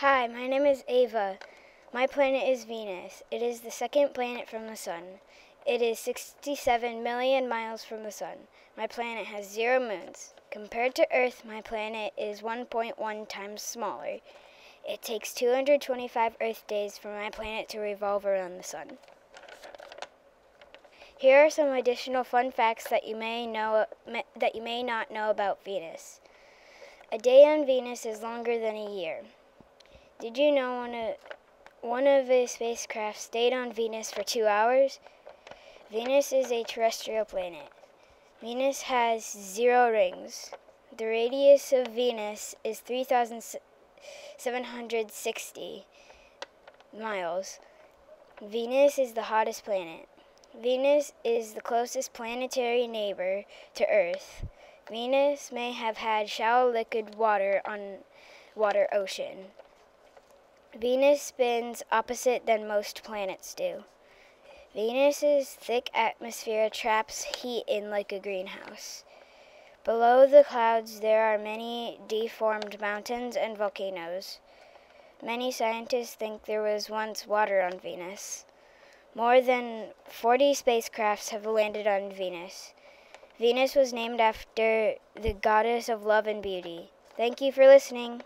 Hi, my name is Ava. My planet is Venus. It is the second planet from the Sun. It is 67 million miles from the Sun. My planet has zero moons. Compared to Earth, my planet is 1.1 times smaller. It takes 225 Earth days for my planet to revolve around the Sun. Here are some additional fun facts that you may know that you may not know about Venus. A day on Venus is longer than a year. Did you know one of, one of the spacecraft stayed on Venus for two hours? Venus is a terrestrial planet. Venus has zero rings. The radius of Venus is 3,760 miles. Venus is the hottest planet. Venus is the closest planetary neighbor to Earth. Venus may have had shallow liquid water on water ocean. Venus spins opposite than most planets do. Venus's thick atmosphere traps heat in like a greenhouse. Below the clouds there are many deformed mountains and volcanoes. Many scientists think there was once water on Venus. More than 40 spacecrafts have landed on Venus. Venus was named after the goddess of love and beauty. Thank you for listening.